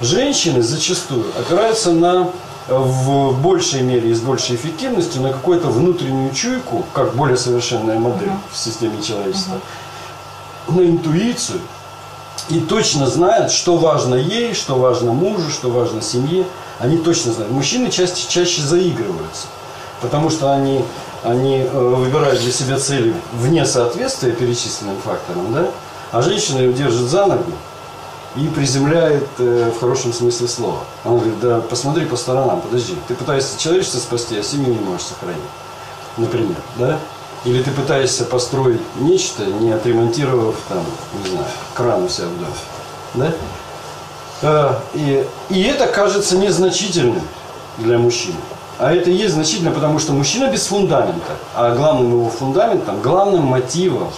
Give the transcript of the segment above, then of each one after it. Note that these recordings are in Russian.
Женщины зачастую опираются на в большей мере и с большей эффективностью на какую-то внутреннюю чуйку, как более совершенная модель в системе человечества, на интуицию, и точно знают, что важно ей, что важно мужу, что важно семье. Они точно знают. Мужчины чаще, чаще заигрываются, потому что они, они э, выбирают для себя цели вне соответствия перечисленным факторам, да? а женщина ее держит за ногу и приземляет э, в хорошем смысле слова. Она говорит, да посмотри по сторонам, подожди, ты пытаешься человечество спасти, а семью не можешь сохранить, например, да? Или ты пытаешься построить нечто, не отремонтировав там, не знаю, кран у себя в доме. Да? А, и, и это кажется незначительным для мужчины. А это и есть значительно, потому что мужчина без фундамента. А главным его фундаментом, главным мотивом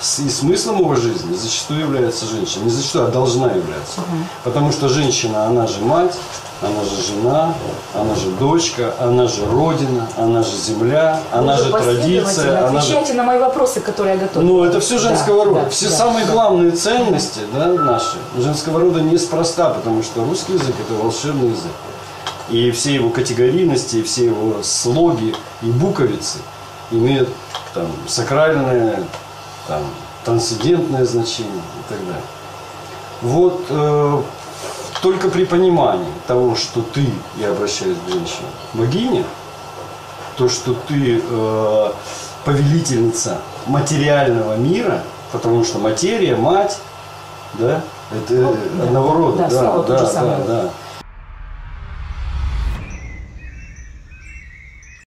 и смыслом его жизни зачастую является женщина. Не зачастую, а должна являться. Угу. Потому что женщина, она же мать, она же жена, она же дочка, она же родина, она же земля, она же традиция. Отвечайте она... на мои вопросы, которые я готовлю. Ну, это все женского да, рода. Да, все да, самые да. главные ценности да, наши женского рода неспроста, потому что русский язык – это волшебный язык. И все его категорийности, и все его слоги и буковицы имеют там, сакральное, там, трансцендентное значение и так далее. Вот э, только при понимании того, что ты, я обращаюсь к женщине, богиня, то, что ты э, повелительница материального мира, потому что материя, мать, да, это ну, одного рода, да, да, да, да, да.